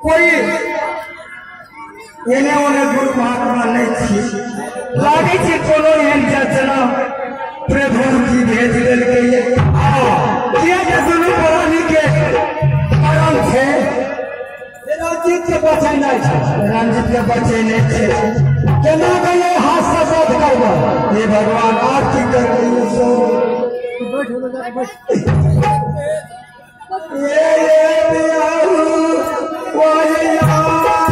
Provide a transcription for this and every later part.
کوئی گرو مہاتما نہیں چاہیے لگے جیج لے کے رنجیت کے بچے آرتی 我也有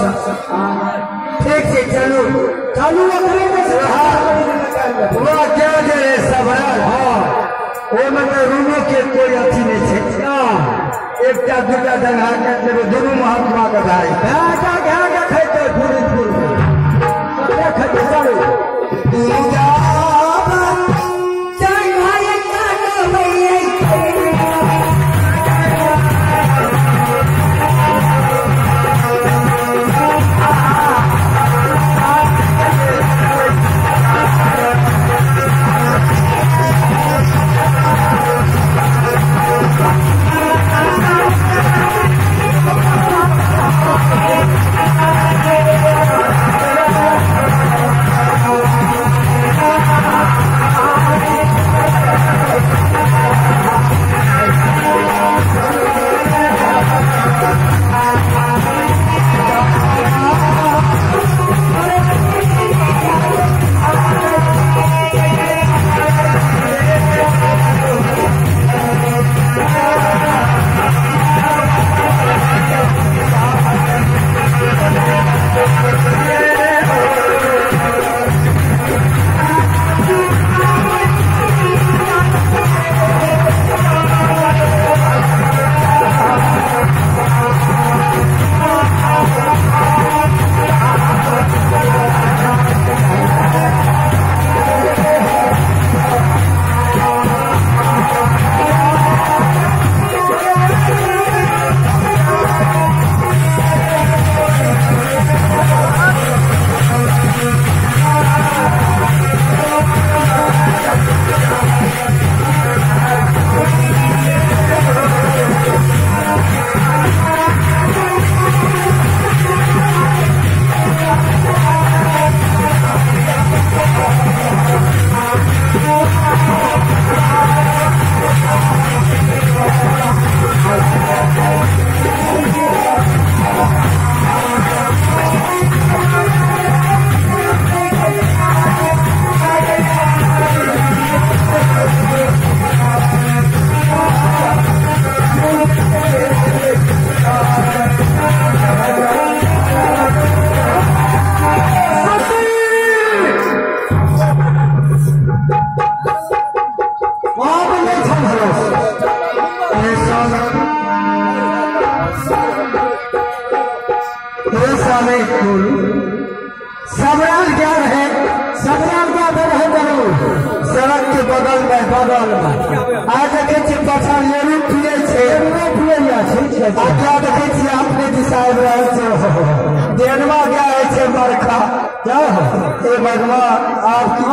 ٹھیک سے چلو۔ چلو ہاں۔ کیا جائے سبر ہاں۔ وہ مطلب روموں کے کوئی اچھی نہیں چھے ہاں۔ ایک چار دوٹا جگہ کر دونوں مہاتما کا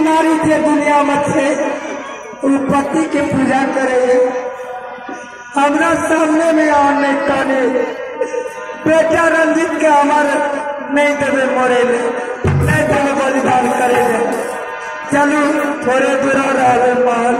ناریا کرنے میںنجیت کے امر نہیں دیو بلدان کرے۔ گا چلو تھوڑے دور رہے مال